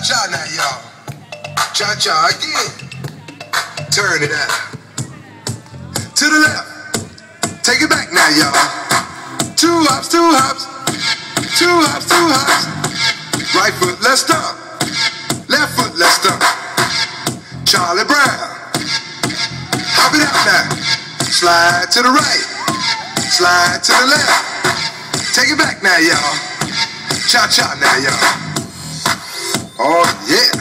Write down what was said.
Cha-cha now, y'all. Cha-cha again. Turn it out. To the left. Take it back now, y'all. Two hops, two hops. Two hops, two hops. Right foot, let's stomp. Left foot, let's stomp. Charlie Brown. Hop it out now. Slide to the right. Slide to the left. Take it back now, y'all. Cha-cha now, y'all. Yeah.